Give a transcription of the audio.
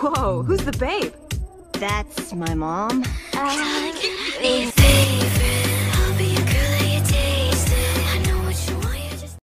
Whoa, who's the babe? That's my mom. Uh,